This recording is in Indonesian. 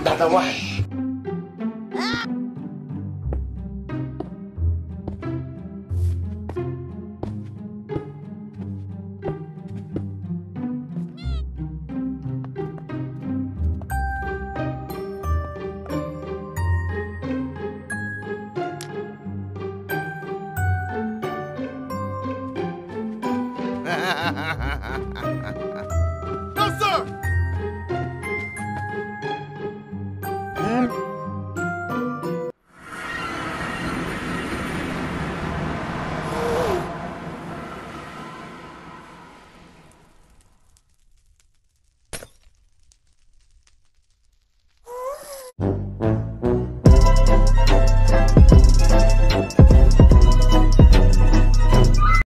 Datang wah. ha ha ha ha